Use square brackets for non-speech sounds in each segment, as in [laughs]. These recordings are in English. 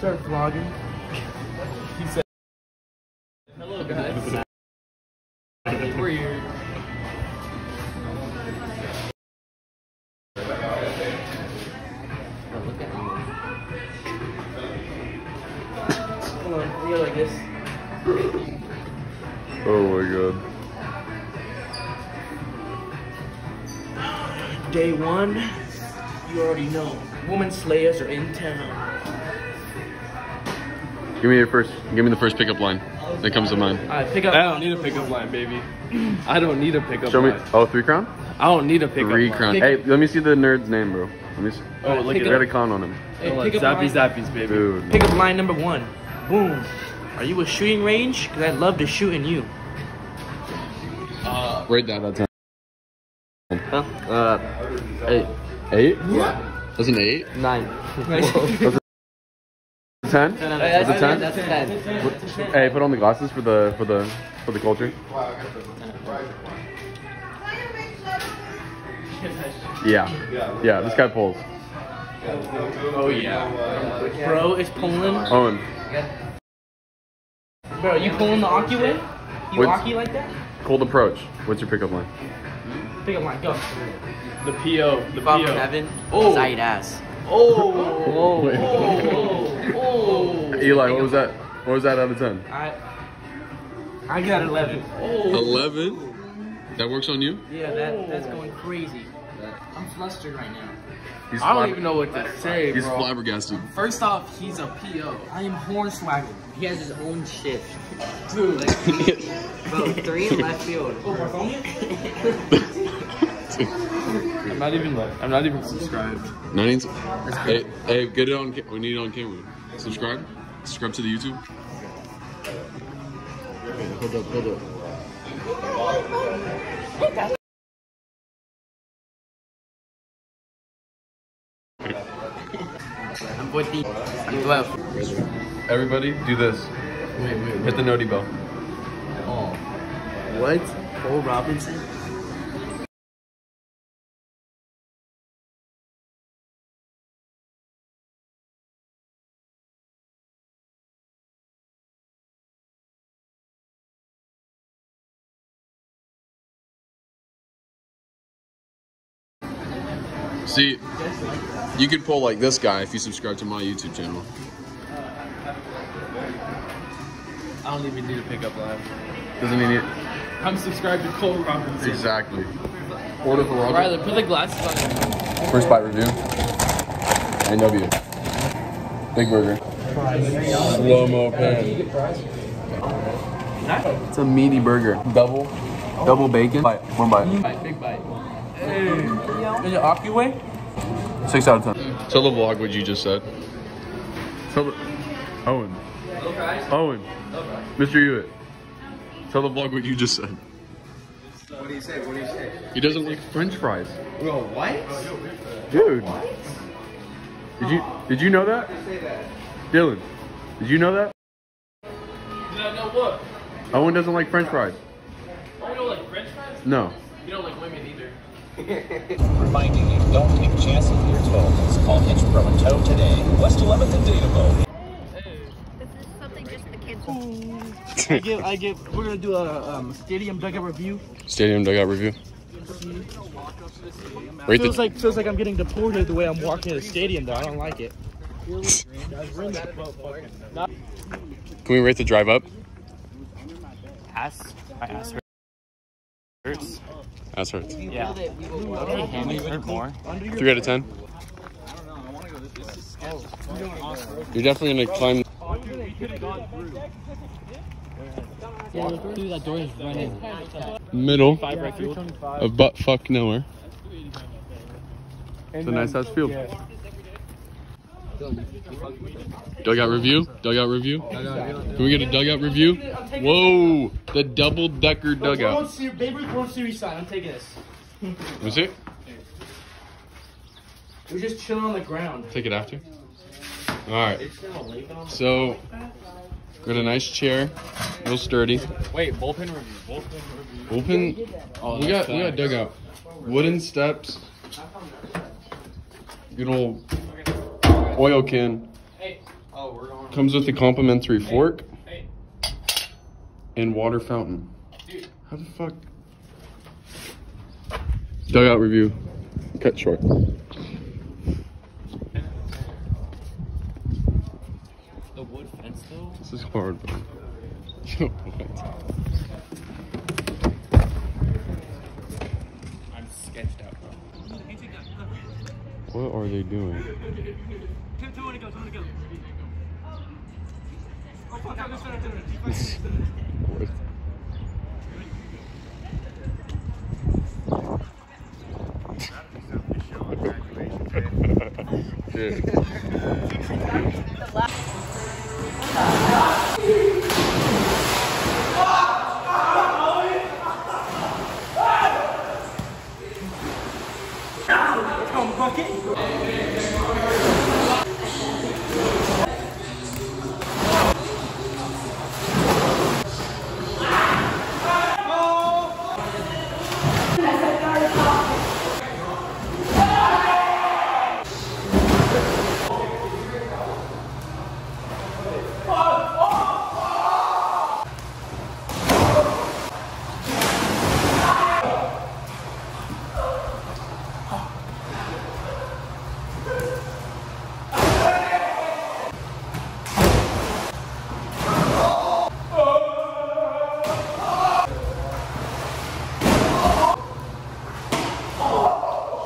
Start vlogging. he said, "Hello guys." Weird. Hold on, you go like this. Oh my god. Day one, you already know. Woman slayers are in town. Give me your first. Give me the first pickup line that comes to mind. Alright, pick up. I don't need a pickup line, baby. [clears throat] I don't need a pickup Show me. line. Oh, three crown. I don't need a pickup Three line. crown. Pick- Hey, let me see the nerd's name, bro. Let me. See. Oh, look Pick at I got a con on him. Hey, Oh, pick up Zappy line. Zappies, baby. Dude. Pick up line number one. Boom. Are you a shooting range? Because I'd love to shoot in you. Rate that out of ten. Huh? Uh, eight. Eight. That's an eight. Nine. [laughs] Ten. That's a ten? That's a ten. Hey, put on the glasses for the for the for the culture. Yeah. Yeah. This guy pulls. Oh yeah. Bro, it's pulling. Owen. Bro, you pulling the Aki way? You What's- Aki like that? Cold approach. What's your pickup line? Pickup line, go. The PO. The Fuck PO. Kevin. Oh. Tight ass. Oh. [laughs] Oh. Wait. Oh. oh, oh. Oh. Eli, what was that? What was that out of ten? I, I got 11. Oh. Eleven. That works on you. Yeah, that, that's going crazy. I'm flustered right now. He's I don't even know what to say, He's bro. flabbergasted. First off, he's a PO. I am hornswagging. He has his own shit. Dude. [laughs] Bro, three in left field. Oh, Bartholomew? [laughs] I'm not even left. I'm not even subscribed. Nine. Hey, hey, get it on. ca- We need it on camera. Subscribe. Subscribe to the YouTube. Hold up, hold up. I'm 14. I'm 12. Everybody, do this. Wait, wait, Hit the noti bell. Oh. What? Cole Robinson? See, you could pull like this guy if you subscribe to my YouTube channel. I don't even need a pickup line. Doesn't he need I'm subscribed to Cole Robinson. exactly? Order for Roger. Riley, put the glasses on. First bite review. NW. Big burger. Slow mo pan. It's a meaty burger. Double. Double bacon. Bite. One bite. Bite, big bite. Is it Aki way? Six out of ten. Tell the vlog what you just said. Tell the Owen. Owen. Mr. Hewitt. Tell the vlog what you just said. What do you say? What do you say? He doesn't like French fries. Bro, what? Dude. Did you did you know that? Dylan, did you know that? Did I know what? Owen doesn't like French fries. Oh, you don't like French fries? No. You don't like women either. Reminding you, don't take chances with your toes. Call Hitch Pro and Tow today. West 11th and Dataville. This is something just the kids I give, I give, we're gonna do a um, stadium dugout review. Stadium dugout review. Rate Feels the like, feels like I'm getting deported the way I'm walking to the stadium though. I don't like it. Can we rate the drive up? i asked ass hurts. That's hurts. Yeah. Okay, hammies hurt more. Three out of ten. You're definitely gonna climb. Dude, that door is running. Middle Five right field. of butt fuck nowhere. It's a nice ass field. Dugout review? Dugout review? Can we get a dugout review? Whoa! The double decker dugout. Babe Ruth World Series sign. I'm taking this. Let me see. We're just chilling on the ground. Take it after. Alright. So, got a nice chair. Real sturdy. Wait, bullpen review. Bullpen review. Open. Oh, we got we got dugout. Wooden steps. Good old oil can. Comes with a complimentary fork and water fountain. Dude. How the fuck? Dugout review. Cut short. The wood fence though. This is hard, bro. I'm sketched out, bro. what are they doing? Dude. [laughs] [laughs]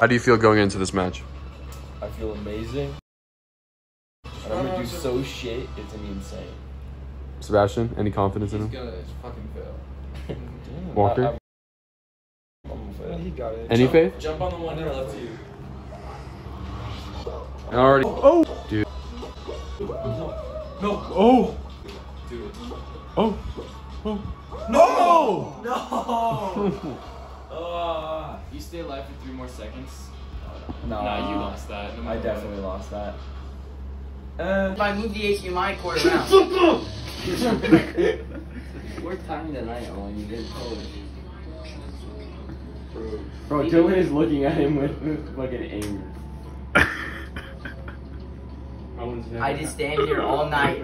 How do you feel going into this match? I feel amazing. And I'm gonna do so shit, it's gonna be insane. Sebastian, any confidence in him? He's gonna fucking fail. [laughs] Walker? I- I'm gonna fail. got it. any faith? Jump on the one that left you. I already. Oh! Dude. No. Oh! Dude. Oh! Oh! [laughs] [laughs] Uh, you stay alive for three more seconds. No, Nah, you lost that. No I matter definitely lost that. Uh, If I move the HDMI cord around. More time than I own. You didn't tell me. Bro, Dylan is looking at him with, with fucking anger. I just stand here all [laughs] night.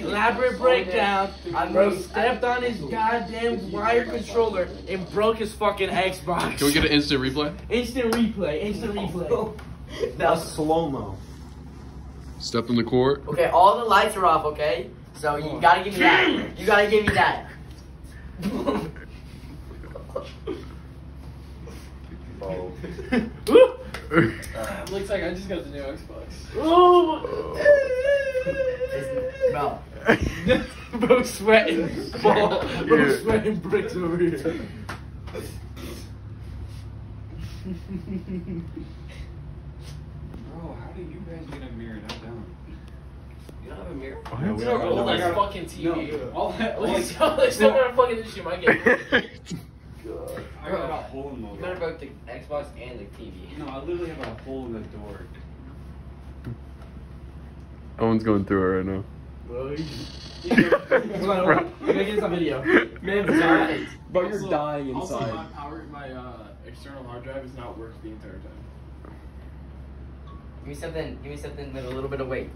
Elaborate breakdown. I bro stepped on his goddamn wire controller and broke his fucking Xbox. Can we get an instant replay? Instant replay, instant oh, replay. [laughs] That was Slow mo. Stepped on the court. Okay, all the lights are off, okay? So you gotta give me that. [laughs] You gotta give me that. Uh, looks like I just got the new Xbox. It's- Bro, Bro sweating. Bro Yeah. sweating bricks over here. Bro, how do you guys get a mirror not down? You don't have a mirror? Oh, yeah, we Bro, are. old I ass fucking TV. All that, oh all Let's go, let's go to fucking issue my [laughs] game. I got a hole in the You better broke the Xbox and the TV. No, I literally have a hole in the door. Owen's going through it right now. [laughs] Bro, you gotta get some video. man, sorry. But you're dying inside. Also, my inside. power, my uh, external hard drive is not working the entire time. Give me something. Give me something with a little bit of weight.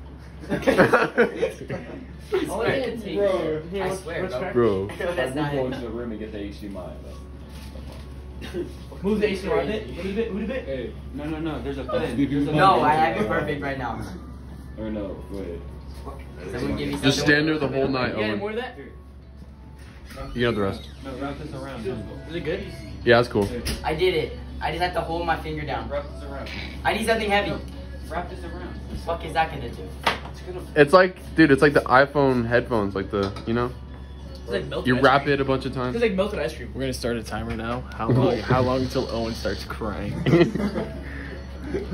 I [laughs] All I can [laughs] take. Bro. I swear, bro. Bro. That's not I'm going to the room and get the HDMI. [coughs] Move the HDMI a bit. Move it, move it a bit. Hey, no, no, no. There's a pen. There's a No, I have it perfect right now. Or no, wait. Someone give me Just stand there the whole night, You got more of that? You got the rest. No, wrap this around. Is it good? Yeah, that's cool. I did it. I just have to hold my finger down. Wrap this around. I need something heavy. Wrap this around. What the fuck is that gonna do? It's like, dude, it's like the iPhone headphones, like the, you know? It's like melted You wrap cream. it a bunch of times. It's like melted ice cream. We're gonna start a timer now. How [laughs] long? how long until Owen starts crying? [laughs]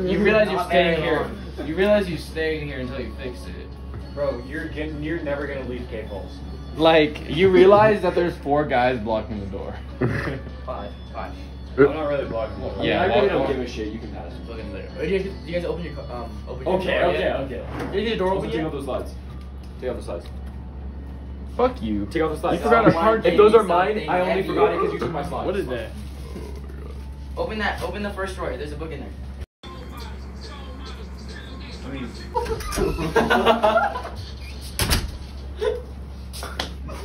You realize you're staying here. You realize you're staying here until you fix it. Bro, you're getting. You're never gonna leave cables. Like, you realize that there's four guys blocking the door. [laughs] Five. Five. I'm not really blocking. the door. Yeah, I really don't give a shit. You can pass. Look in there. Oh, you, guys, you guys open your um open your Okay, door okay, yet? okay. Did you get the door open take out those lights. Take out the slides. Fuck you. Take off the slides. You forgot our card If those are mine, I only heavy. forgot it because you took my slides. What is that? Open that. Open the first drawer. There's a book in there. I mean. [laughs]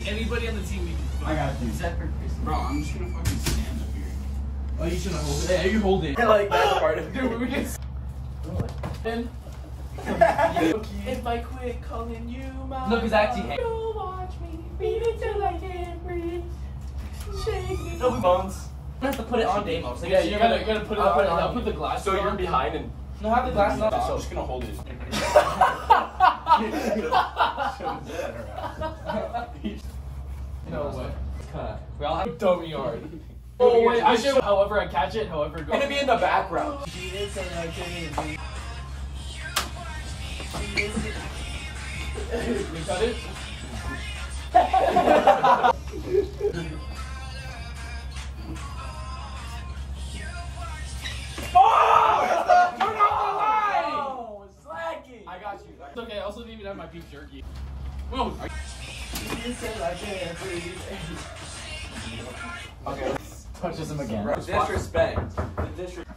Anybody on the team we can I got you. Except for Chris. Bro, I'm just gonna fucking stand up here. Oh, you shouldn't hold it. Hey, you hold it. I like that [laughs] part of it. Dude, we can. [laughs] if I quit calling you my Look, it's actually- You watch me beat it till I can't breathe. Shake me. No bones. I have to put it on demo. So Yeah, you gotta, you gotta put it I'll on. put it I'll put the glass. So you're behind and No, have the glasses on. So I'm just gonna hold it. [laughs] No way. We all have Dumb yard. Oh wait, I should. However I catch it, however it goes. gonna be in the background. You [laughs] cut it? It's okay. I got you. Okay, also didn't even have my beef jerky. Whoa. Okay. touches him again. The Disrespect. Disrespect.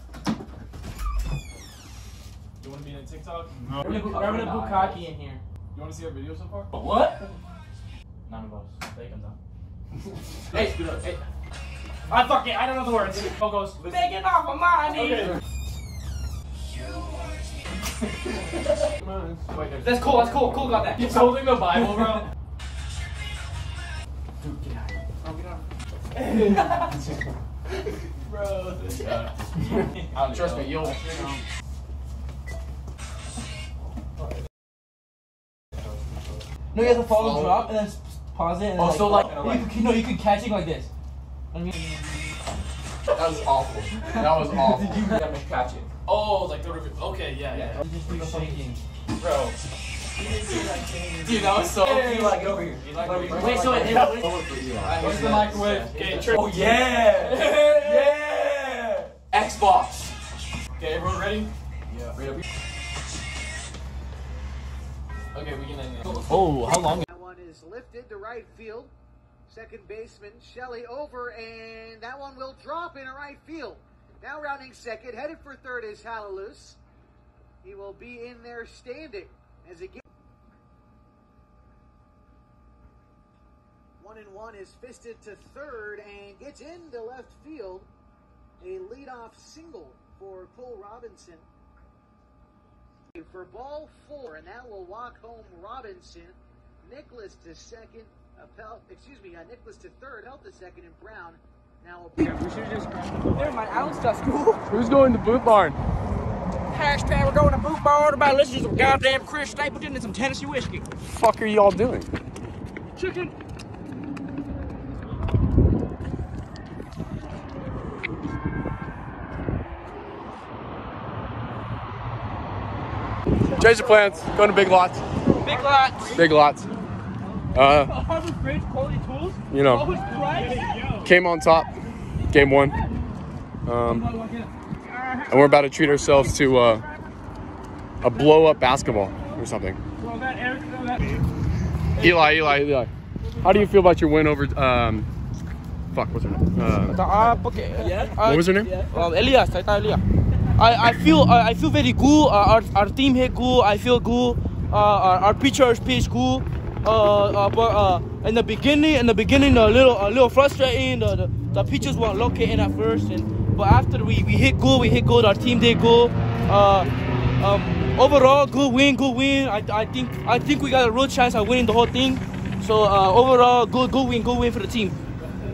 You want to be in TikTok? No. We're gonna, we're gonna Bukaki in here. You want to see our video so far? What? [laughs] None of us. Take him down. [laughs] Hey. Hey. I fucking I don't know the words. Go goes. Taking off of my knee. That's cool. That's cool. Cool. Got that. He's holding the Bible, bro. bro. [laughs] Trust me, you'll. No, you have to follow the drop and then s- pause it. And Oh, then, so like, like- you could, no, you could catch it like this. I mean, That was awful. That was [laughs] awful. Did you let catch it? Oh, like the review. Okay, yeah, yeah. you just do shaking. Bro. Dude, that was so. Hey, Eli, get over here. Eli, over here. Wait, so it, it, Where's the microwave? Okay, trick. Oh, yeah. [laughs] yeah. Xbox. Okay, everyone ready? Yeah. Right up here. Okay, we can end it. Oh, how long? One is lifted to right field. Second baseman Shelley over, and that one will drop in a right field. Now rounding second, headed for third is Hallalus. He will be in there standing as again. One and one is fisted to third and gets into left field. A leadoff single for Cole Robinson for ball four, and that will walk home Robinson. Nicholas to second, Appel, excuse me, uh, Nicholas to third, Held to second, and Brown now. Appear. Yeah, we should just Never mind, Alex does cool. Who's going to Boot Barn? Hashtag we're going to boot bar to listen to some goddamn Chris Stapleton and some Tennessee whiskey. The fuck are y'all doing? Chicken. Change the plans. Going to Big Lots. Big lots. Big Lots. Uh, Harbor Freight quality tools. you know, came on top. Game one. Um, and we're about to treat ourselves to uh, a blow up basketball or something. Eli, Eli, Eli. How do you feel about your win over? Um, fuck, what's her name? Uh, okay. Yeah. what was her name? Um, Elias, I thought Elias. I, I feel uh, I feel very good. Uh, our, our team hit good. I feel good. Uh, our, our pitchers pitch good. Uh, uh, but uh, in the beginning, in the beginning, a little a little frustrating. The, the, the pitchers weren't locating at first, and but after we, we hit good, we hit good. Our team did good. Uh, um, overall, good win, good win. I, I think I think we got a real chance at winning the whole thing. So uh, overall, good good win, good win for the team.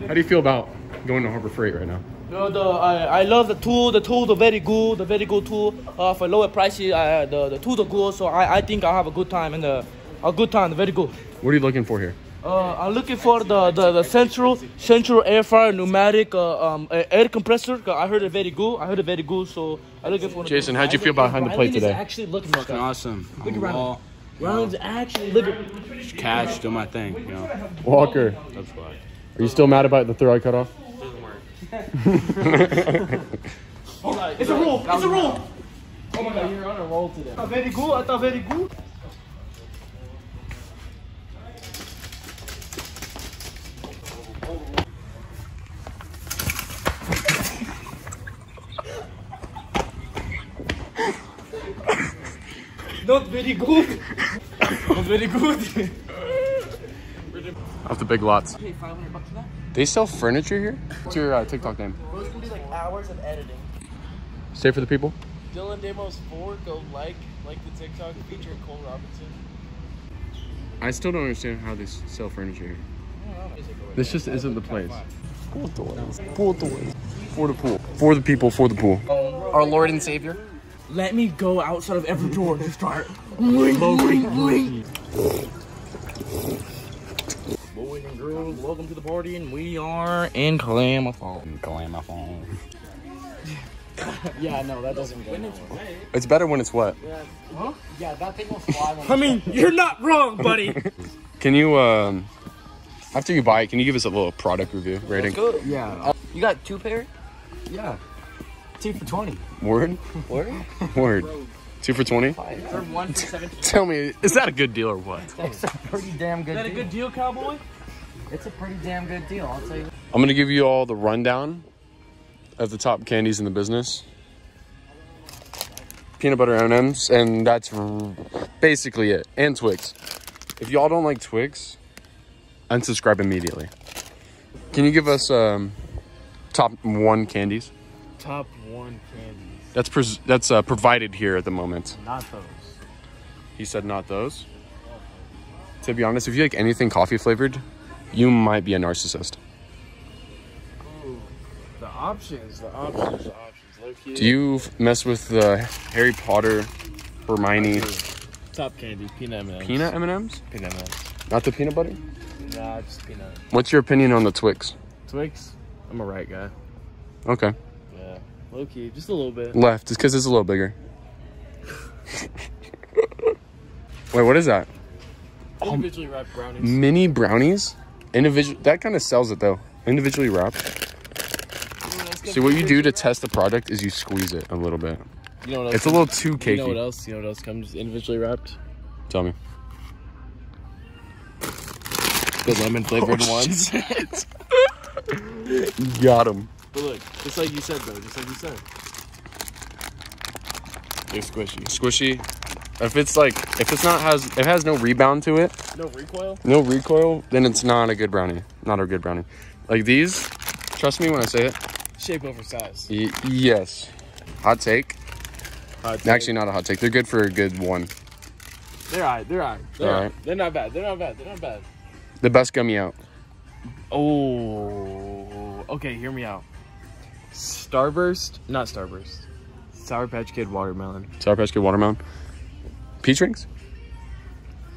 How do you feel about going to Harbor Freight right now? No, the I, I love the tool. The tools are very good. The very good tool uh, for lower prices. Uh, the the tools are good, so I, I think I'll have a good time and uh, a good time. Very good. What are you looking for here? Uh, I'm looking for the, the, the central central air fryer pneumatic uh, um, uh, air compressor. 'cause I heard it very good. I heard it very good, so I'm looking for. Jason, how'd you feel behind the plate today? Actually, looking fucking Awesome. Look at Ryan. Ryan's actually looking. Cash, do my thing, you know. Walker, That's why. are you still mad about the third eye cutoff? It's a rule. It's a rule. Oh my god, you're on a roll today. Very good. I thought very good. Not very good. Not very good. Off the big lots. Pay 500 bucks for that? They sell furniture here? What's your uh, TikTok name? Bro, it's gonna be like hours of editing. Say for the people. Dylan Demos 4, go like like the TikTok featuring Cole Robinson. I still don't understand how they sell furniture here. This just isn't the place. Pool toys. Pool toys. For the pool. For the people, for the pool. Our Lord and Savior. Let me go outside of every door and start. Wing, wing, wing. Boys and girls, welcome to the party, and we are in Klamathon. Klamathon. Yeah, no, that doesn't go. It's better when it's wet. Yeah, that thing will fly I mean, you're not wrong, buddy. [laughs] Can you, um, after you buy it, can you give us a little product review rating? Yeah. you got two pair? Yeah. Two for 20. Word? Word? Word. Two for 20? For one for 17. Tell me, is that a good deal or what? It's a pretty damn good Is that a good deal, cowboy? It's a pretty damn good deal, I'll tell you. I'm gonna give you all the rundown of the top candies in the business. Peanut butter M&Ms, and that's basically it. And Twix. If y'all don't like Twix, unsubscribe immediately. Can you give us um, top one candies? Top one candies. That's pres- that's uh, provided here at the moment. Not those. He said not those. To be honest, if you like anything coffee flavored, you might be a narcissist. Ooh, The options, the options, the options. Do you mess with the Harry Potter, Hermione Top candy, peanut M&Ms. peanut M&Ms? Peanut M&Ms. Not the peanut butter? Nah, just peanut. What's your opinion on the Twix? Twix. I'm a right guy. Okay. Yeah. Low key, just a little bit. Left, it's because it's a little bigger. [laughs] Wait, what is that? Individually wrapped brownies. Mini brownies? Individual. That kind of sells it though. Individually wrapped. See, what you do to test the product is you squeeze it a little bit. You know what else? It's a little too cakey. You know what else? You know what else comes individually wrapped? Tell me. The lemon flavored Oh, ones. shit. [laughs] Got him. But look, just like you said though, just like you said. They're squishy. Squishy. If it's like, if it's not has, if it has no rebound to it, No recoil? no recoil, then it's not a good brownie. Not a good brownie. Like these, trust me when I say it. Shape over size. Y- yes. Hot take. Hot take. Actually, not a hot take. They're good for a good one. They're alright, they're alright. They're Alright. alright. They're not bad. They're not bad. They're not bad. The best gummy out. Oh, okay. Hear me out. Starburst, not Starburst. Sour Patch Kid watermelon. Sour Patch Kid watermelon. Peach rings.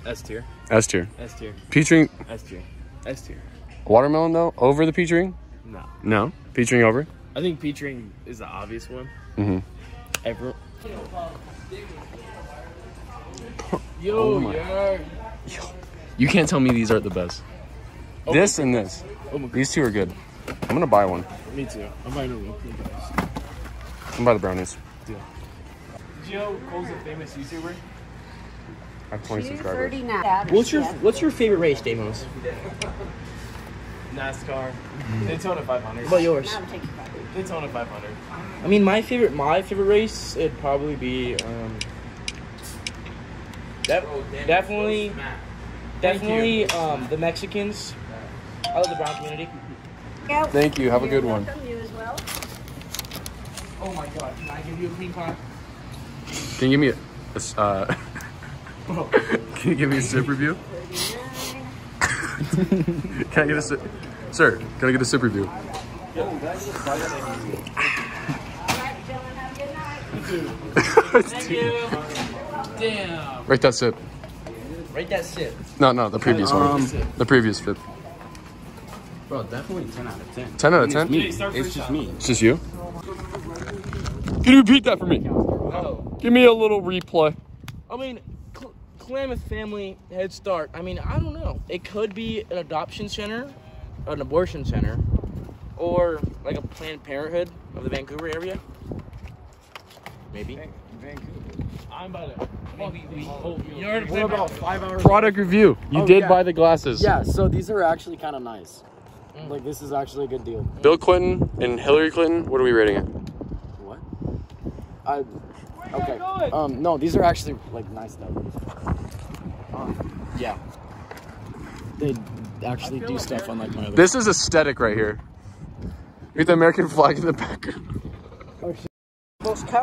S tier. S tier. S tier. Peach ring. S tier. S tier. Watermelon though over the peach ring. No. No. Peach ring over. I think peach ring is the obvious one. Mm-hmm. Ever. [laughs] Oh Yo, my- yeah. You can't tell me these aren't the best. This and this. Oh my These two are good. I'm gonna buy one. Me too. I'm buying a real cool guys. I'm gonna buy the brownies. Deal. Gio Cole's a famous YouTuber. I have 20 subscribers. What's your What's your favorite race, Damos? NASCAR. Daytona 500. What about yours? Daytona 500. I mean, my favorite my favorite race it'd probably be um, def- definitely definitely um, the Mexicans. I love the brown community. Thank you. Have a good one. You as well. Oh my god, can I give you a clean pie? Can you give me a, a s- uh, [laughs] [laughs] Can you give me a sip review? [laughs] can I get a sip? Sir, can I get a sip review? Thank you. Damn. Rate that sip. Rate that sip. No, no, the previous Um, one. The previous sip. Bro, definitely 10 out of 10. 10 out of 10? Me. It's just me. It's just you? Can you repeat that for me? Oh. Give me a little replay. I mean, Cl- Klamath Family Head Start. I mean, I don't know. It could be an adoption center, an abortion center, or like a Planned Parenthood of the Vancouver area. Maybe. Vancouver. I'm about to. Maybe we. Oh, You We're about five hours. Product review. You Oh, did yeah. buy the glasses. Yeah, so these are actually kind of nice. Like this is actually a good deal. Bill Clinton and Hillary Clinton, what are we rating it? What? I Okay. Um, no, these are actually like nice W's. Um, yeah. They actually do stuff unlike my other. This is aesthetic right here. With the American flag in the background.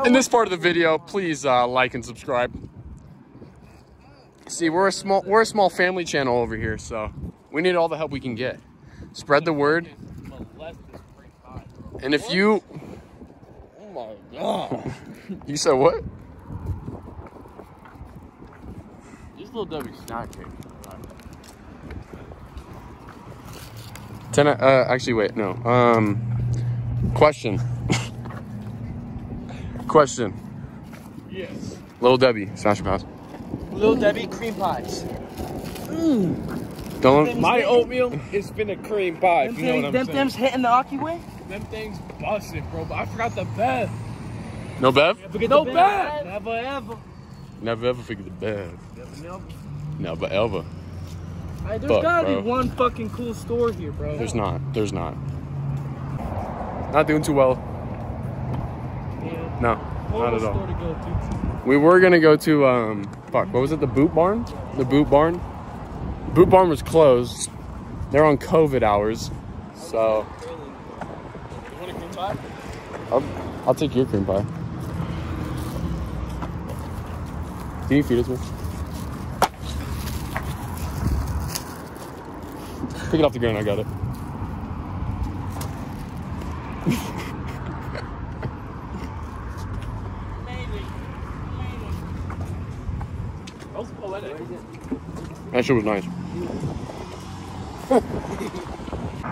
In this part of the video, please uh, like and subscribe. See, we're a small we're a small family channel over here, so we need all the help we can get. Spread the word. And if you Oh my god. [laughs] you said what? These little W's snack cake. Ten. Uh, actually, wait, no. Um, question. [laughs] question. Yes. Little Debbie, smash your pass. Little Debbie cream pies. Don't. My oatmeal is been a cream pie. Them, If you know things, what I'm them, saying. them's hitting the Aki way. Them things busted, bro. But I forgot the Bev. No Bev? No Bev. Never ever. Never ever figured the Bev. Never ever. Hey, there's Fuck, gotta bro. be one fucking cool store here, bro. There's not. There's not. Not doing too well. Yeah. No, Horrible not at store all. to go to. We were gonna go to um, fuck. What was it? The Boot Barn? The Boot Barn. Boot Barn was closed. They're on COVID hours, so. I'll, I'll take your cream pie. Can you feed it to me? Pick it off the ground, I got it. [laughs] That shit was nice.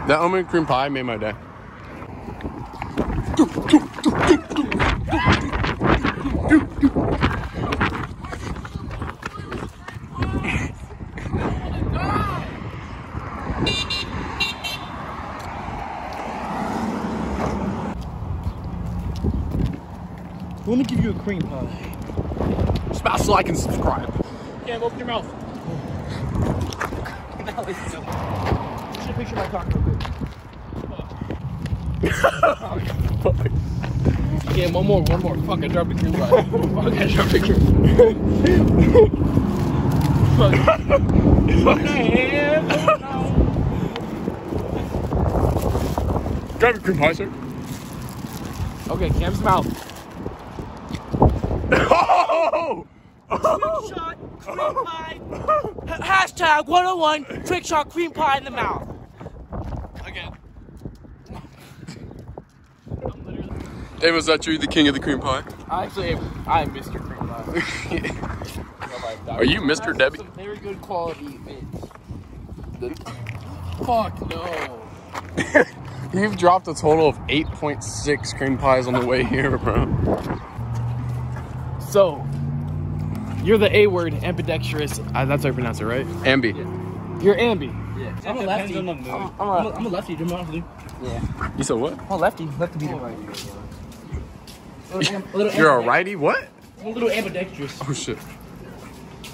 That almond cream pie made my day. Let me give you a cream pie. Smash like and subscribe. Cam, open your mouth. [laughs] that was so. Should picture my cock real quick. Cam, one more, one more. Fuck, I dropped a cream pie. Fuck, I dropped a cream Grab your cream pie, sir. Okay, Cam's mouth. Oh! Trick shot, cream pie. Hashtag 101, trick shot, cream pie in the mouth. Hey, was that you, the king of the cream pie? I actually am, I am Mr. Cream Pie. [laughs] Are you Mr. Debbie? Some very good quality bits. Fuck no. [laughs] You've dropped a total of 8.6 cream pies on the way here, bro. So, you're the A word, ambidextrous. Uh, that's how I pronounce it, right? Ambi. You're ambi. Yeah. I'm a lefty. I'm, I'm, a, I'm a lefty, to be honest with you. Yeah. You said what? I'm a lefty. Lefty beat right. A little, am- a little, You're a righty? What? a little ambidextrous. Oh, shit.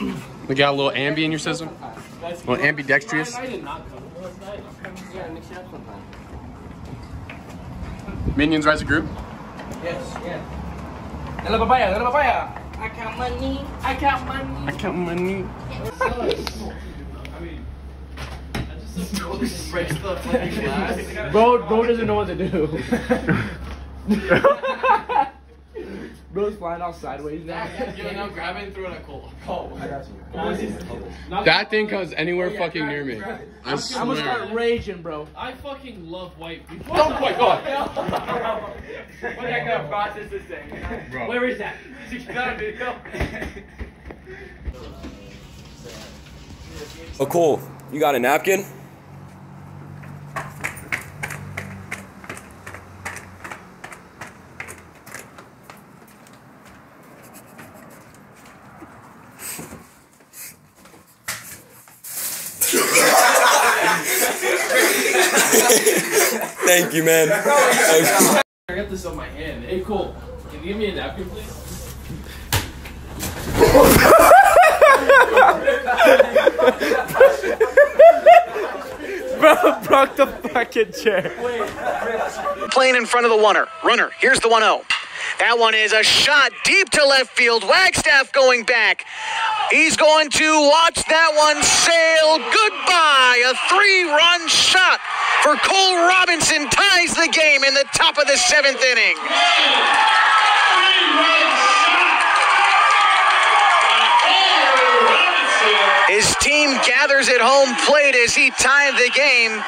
You got a little ambi in your system? A little ambidextrous? I did not come. Minions rise a group? Yes, yeah. Dale papaya, dale papaya. I count money. I count money. I count money. Bro, bro doesn't know what to do. [laughs] [laughs] Bro's flying all sideways now. [laughs] Yo, now grab it and throw it at Cole. That thing comes anywhere oh, fucking near me. I I'm gonna start raging, bro. I fucking love white people. Oh my god. [laughs] what the heck process this thing? Where is that? [laughs] Oh, cool. You got a napkin? Thank you, man. [laughs] Oh, I got this on my hand. Hey, Cole, can you give me a napkin, please? Bro broke the fucking chair. Playing in front of the runner. Runner, here's the 1 0. That one is a shot deep to left field. Wagstaff going back. He's going to watch that one sail goodbye. A three run shot for Cole Robinson ties the game in the top of the seventh inning. His team gathers at home plate as he tied the game.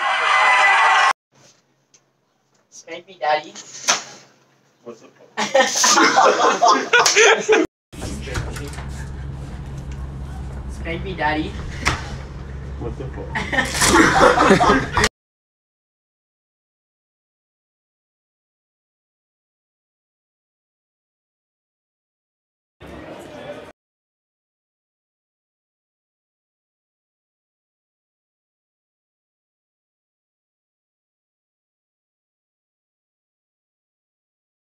Spank me, daddy. What's up? [laughs] Spank me, daddy. What the fuck? [laughs]